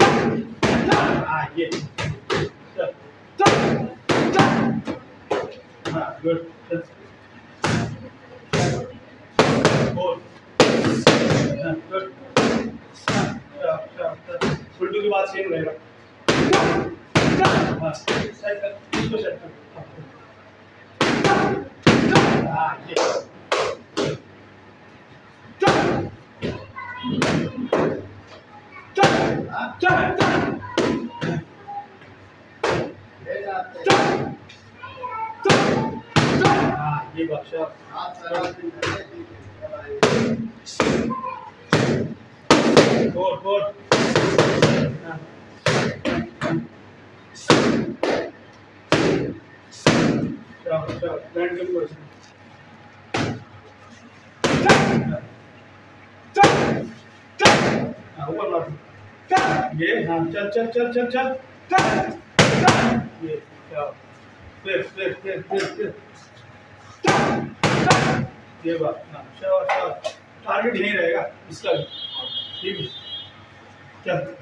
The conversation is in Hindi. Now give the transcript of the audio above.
हाँ ये चल हाँ गुड चल और हाँ गुड हाँ चल चल चल उल्टू के बाद सेम रहेगा हाँ सेट कर इसको सेट कर हाँ ये हाँ ये बादशाह और और हाँ चलो चलो। बैंड के ऊपर हाँ ये हाँ चल चल चल चल चल। ये चलो फिर ये बात हाँ चलो चलो टारगेट यहीं रहेगा, इसका ठीक है। चल।